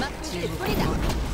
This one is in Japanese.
マッチング